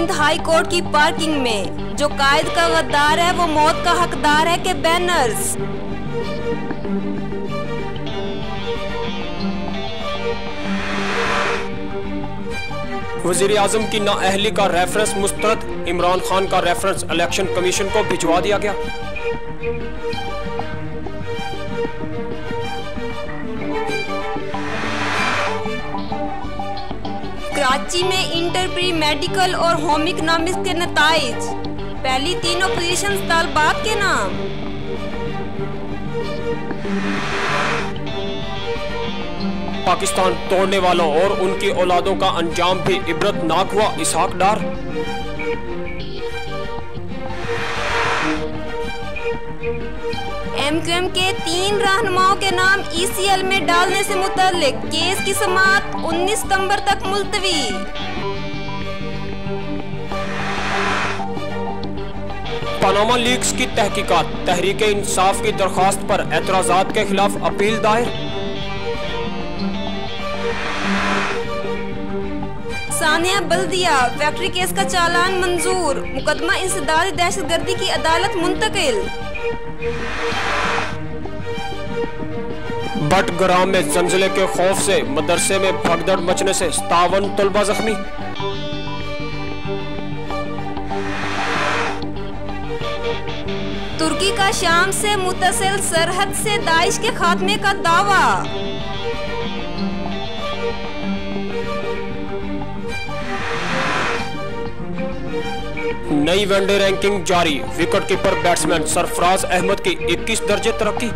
Sindh high court کی parking میں۔ جو قائد کا غدار ہے، وہ موت کا حقدار ہے کہ بینرز۔ وزیر اعظم کی نااہلی کا ریفرنس مسترد۔ عمران خان کا ریفرنس الیکشن کمیشن کو بھجوا دیا گیا۔ کراچی میں انٹر پری میڈیکل اور ہوم اکنامکس کے نتائج۔ پہلی تینوں پوزیشن طالبات کے نام۔ پاکستان توڑنے والوں اور ان کی اولادوں کا انجام بھی عبرت ناک ہوا، Ishaq Dar. M Q M کے تین رہنماؤں کے نام ای سی ایل میں ڈالنے سے متعلق کیس کی سماعت انیس ستمبر تک ملتوی۔ پاناما لیکس کی تحقیقات، تحریک انصاف کی درخواست پر اعتراضات کے خلاف اپیل دائر۔ ثانیہ بلدیہ فیکٹری کیس کا چالان منظور مقدمہ انسداد دہشت گردی کی عدالت منتقل۔ بٹ گرام میں زلزلے کے خوف سے مدرسے میں بھگدڑ مچنے سے ستاون طلبہ زخمی۔ ترکی کا شام سے متصل سرحد سے داعش کے خاتمے کا دعویٰ۔ نئی ون ڈے رینکنگ جاری۔ Wicket keeper batsman Sarfaraz Ahmed کے اکیس درجے ترقی۔